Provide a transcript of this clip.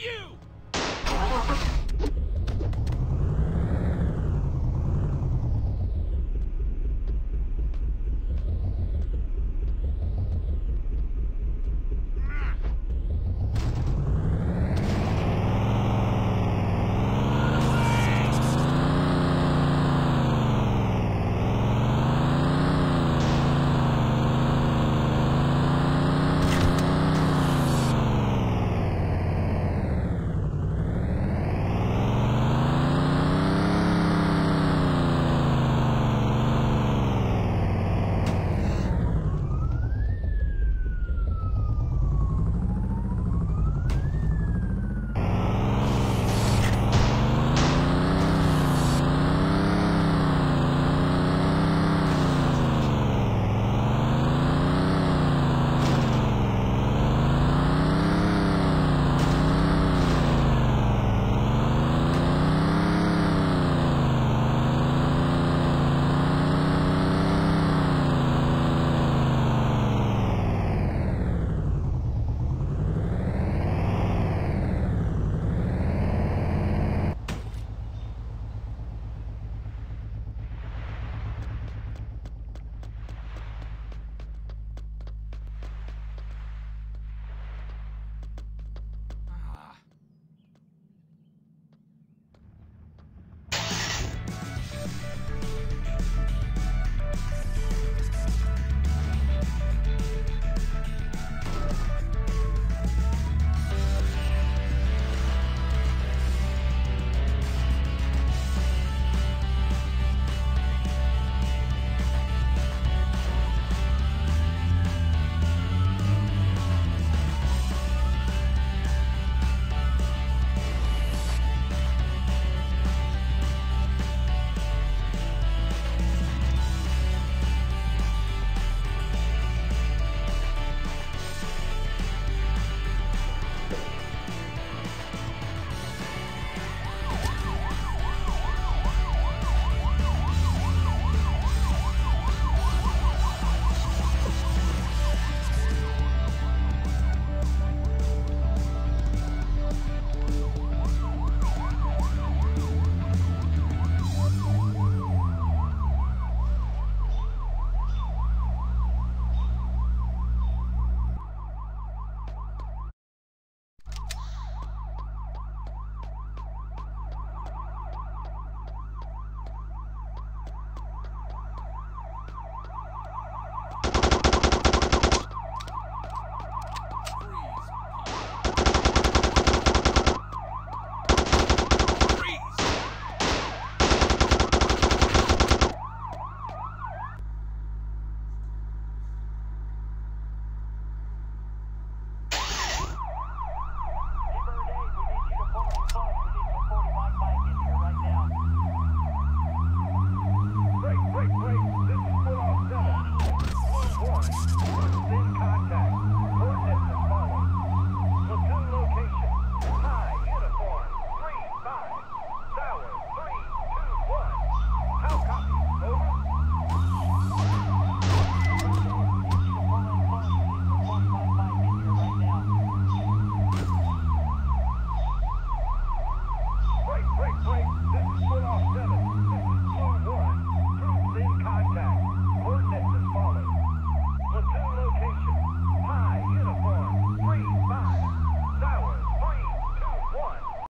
you!